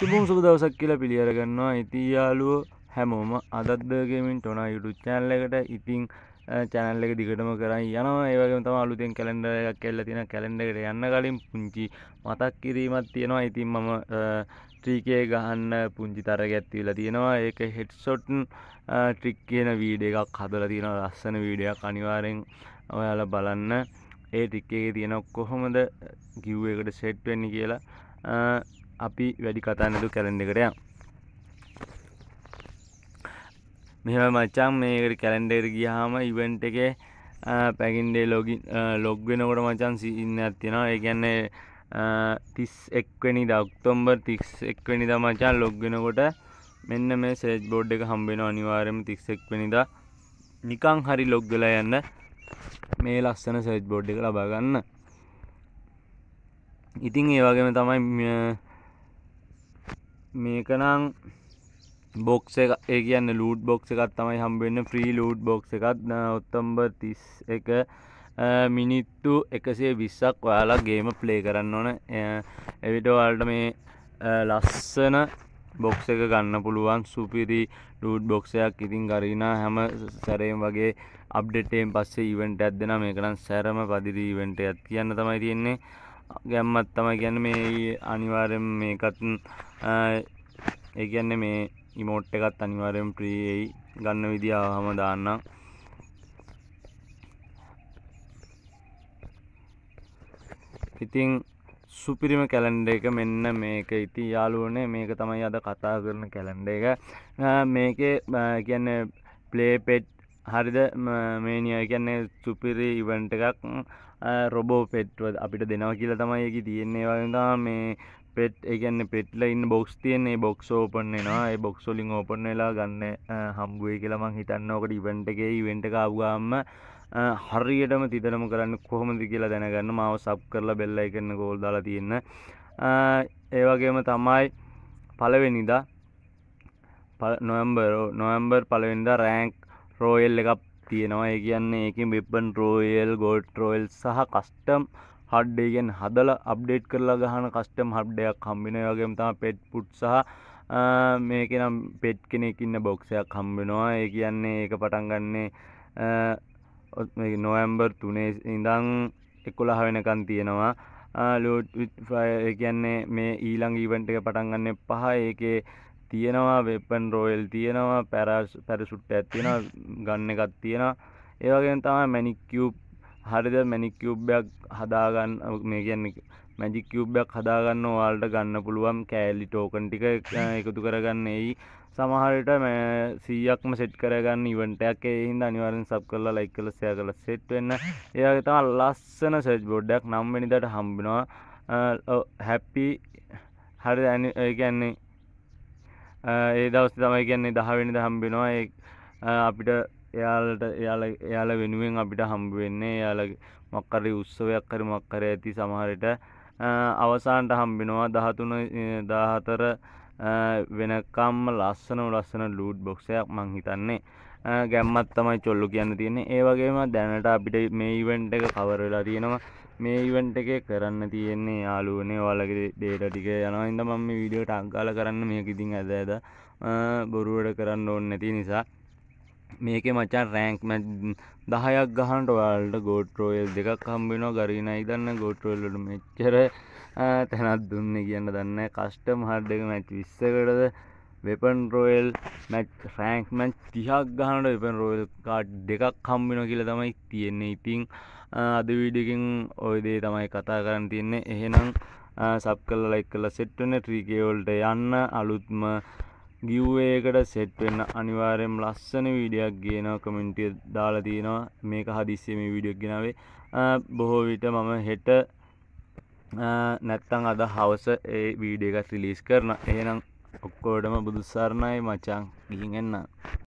සුබුම් සුබ දවසක් කියලා පිළිඅරගන්නවා. ඉතින් යාළුවෝ හැමෝම අදත් ගේමින් ටොනා YouTube channel එකට ඉතින් channel එක දිගටම කරන් යනවා. ඒ වගේම තමයි අලුතෙන් කැලෙන්ඩර් එකක් ඇවිල්ලා තියෙනවා. කැලෙන්ඩර් එකට යන්න කලින් පුංචි මතක් කිරීමක් තියෙනවා. ඉතින් මම 3K ගහන්න පුංචි තරගයක් තියලා තියෙනවා. ඒක headshot trick කියන වීඩියෝ එකක් හදලා තියෙනවා. ලස්සන වීඩියෝ එකක් අනිවාර්යෙන් ඔයාලා බලන්න. ඒ ටික් එකේ තියෙන කොහොමද කිව් එකට සෙට් වෙන්නේ කියලා අපි වැඩි කතා නැතුව කැලෙන්ඩර් එකට යමු. මෙහෙම මචං මේකට කැලෙන්ඩර් එකට ගියාම ඉවෙන්ට් එකේ පැකින් ඩේ ලොගින් ලොග් වෙනකොට මචං සීන් එකක් තියෙනවා. ඒ කියන්නේ 31 වෙනිදා ඔක්තෝබර් 31 වෙනිදා මචං ලොග් වෙනකොට මෙන්න මේ සර්ච් බෝඩ් එක හම්බ වෙනවා අනිවාර්යයෙන්ම 31 වෙනිදා. නිකන් හරි ලොග් වෙලා යන්න මේ ලස්සන සර්ච් බෝඩ් එක ලබා ගන්න. ඉතින් ඒ වගේම තමයි මේක නම් බොක්ස් එක ඒ කියන්නේ ලූට් බොක්ස් එකක් තමයි හම්බ වෙන්නේ ෆ්‍රී ලූට් බොක්ස් එකක් ඔක්තෝබර් 31 මිනිත්තු 120ක් ඔයාලා ගේම ප්ලේ කරන්න ඕන. එවිට ඔයාලට මේ ලස්සන බොක්ස් එක ගන්න පුළුවන් සුපිරි ලූට් බොක්ස් එකක්. ඉතින් ගරීනා හැම සැරේම වගේ අප්ඩේට් එකෙන් පස්සේ ඉවෙන්ට් එකක් දෙනවා. මේක නම් සැරම පදිරි ඉවෙන්ට් එකක් කියන්න තමයි තියෙන්නේ. ගැම්මක් තමයි කියන්නේ මේ අනිවාර්යෙන් මේකත් ඒ කියන්නේ මේ ඉමෝට් එකත් අනිවාර්යෙන් ෆ්‍රී එයි ගන්න විදිය ආවම දාන්නම් ඉතින් සුපිරිම කැලෙන්ඩර් එක මෙන්න මේක ඉතින් යාළුවනේ. මේක තමයි අද කතා කරන කැලෙන්ඩර් එක. මේකේ කියන්නේ ප්ලේ පෙට් හරිද? මේනිය කියන්නේ සුපිරි ඉවෙන්ට් එකක්. රොබෝ පෙට්ව අපිට දෙනවා කියලා තමයි ඒකේ තියෙන්නේ. ඒ වගේම තමයි මේ පෙට් ඒ කියන්නේ පෙට්ලා ඉන්න බොක්ස් තියෙන්නේ. බොක්ස් ඕපන් වෙනවා. ඒ බොක්ස් වලින් ඕපන් වෙලා ගන්න හම්බ වෙයි කියලා මං හිතන්නේ. ඔකට ඉවෙන්ට් එකේ ඉවෙන්ට් එක ආව ගාම හරියටම තිදරම කරන්න කොහොමද කියලා දැනගන්න. මාව සබ් කරලා බෙල් අයිකන් එක ඕල් දාලා තියෙන්න. ඒ වගේම තමයි පළවෙනිදා නොවැම්බර් නොවැම්බර් පළවෙනිදා රෑන්ක් රෝයල් එකක් තියෙනවා. ඒ කියන්නේ ඒකෙන් වෙපන් රෝයල් ගෝල්ඩ් රෝයල් සහ කස්ටම් හඩ් ඒ කියන්නේ හදලා අප්ඩේට් කරලා ගහන කස්ටම් හඩ් එකක් හම්බ වෙනවා ඒ වගේම තමයි පෙට් පුට් සහ මේකේ නම් පෙට් කෙනෙක් ඉන්න බොක්ස් එකක් හම්බ වෙනවා ඒ කියන්නේ ඒක පටන් ගන්නේ නොවැම්බර් තුනේ ඉඳන් එකොළහ වෙනකන් තියෙනවා. ලෝඩ් ඒ කියන්නේ මේ ඊළඟ ඉවෙන්ට් එක පටන් ගන්න පහ. ඒකේ තියෙනවා වෙපන් රෝයල් තියෙනවා පැරසුට් එකක් තියෙනවා ගන්න එකක් තියෙනවා. ඒ වගේම තමයි මැනික් කියුබ් හරිද මැනික් කියුබ් එකක් හදාගන්න මේ කියන්නේ මැජික් කියුබ් එකක් හදාගන්න ඔයාලට ගන්න පුළුවන් කෑලි ටෝකන් ටික එකතු කරගන්න එයි සමහර විට 100ක්ම සෙට් කරගන්න ඉවෙන්ට් එකක් ඒ හින්දා අනිවාර්යෙන් සබ් කරලා ලයික් කරලා ෂෙයා කරලා සෙට් වෙන්න. ඒ වගේ තමයි ලස්සන සර්ච් බෝඩ් එකක් 9 වෙනිදාට හම්බ වෙනවා. හැපි හරිද ඒ දවස්සේ තමයි කියන්නේ 10 වෙනිදා හම්බ වෙනවා. ඒ අපිට එයාලට එයාලා එයාලා වෙනුවෙන් අපිට හම්බ වෙන්නේ එයාලගේ මොකක් හරි උත්සවයක් හරි මොකක් හරි ඇති සමහර විට අවසානට හම්බ වෙනවා 13 14 වෙනකම්ම ලස්සනම ලස්සන ලූට් බොක්ස් එකක් මං හිතන්නේ. ගැම්මක් තමයි චොල්ලු කියන්න තියෙන්නේ. ඒ වගේම දැනට අපිට මේ ඉවෙන්ට් එක කවර් වෙලා තියෙනවා. මේ ඉවෙන්ට් එකේ කරන්න තියෙන්නේ යාළුවනේ. ඔයාලගේ ඩේටා ටික යනවා. ඉතින් මම මේ වීඩියෝ ටක් ගාලා කරන්න. මේක ඉතින් ඇද ඇද බොරුවට කරන්න ඕනේ නැති නිසා. මේකේ මචන් රෑන්ක් මැච් 10ක් ගහනට ඔයාලට ගෝඩ් රෝයල් දෙකක් හම්බ වෙනවා ගරීනයි දන්න ගෝඩ් රෝයල් වල මෙච්චර තැනක් දුන්නේ කියන්න දන්නේ කස්ටම් හඩ් එක match 20කටද weapon royale match rank match 30ක් ගහනට වෙපන් රෝයල් කාඩ් දෙකක් හම්බ වෙනවා කියලා තමයි තියෙන්නේ. ඉතින් අද වීඩියෝ එකෙන් ওই දේ තමයි කතා කරන්න තියෙන්නේ. එහෙනම් සබ් කරලා ලයික් කරලා සෙට් වෙන්න. 3K වලට යන්න. අලුත්ම ගිව්වේ එකට සෙට් වෙන්න අනිවාර්යෙන්ම ලස්සන වීඩියෝ එකක් ගේනවා කමෙන්ට් එක දාලා තියෙනවා. මේක හදිස්සියේ මේ වීඩියෝ එක ගෙනාවේ. බොහෝ විට මම හෙට නැත්තම් අද හවස ඒ වීඩියෝ එකක් රිලීස් කරනවා. එහෙනම් ඔක්කොටම බුදු සරණයි මචං. ගිහින් එන්න.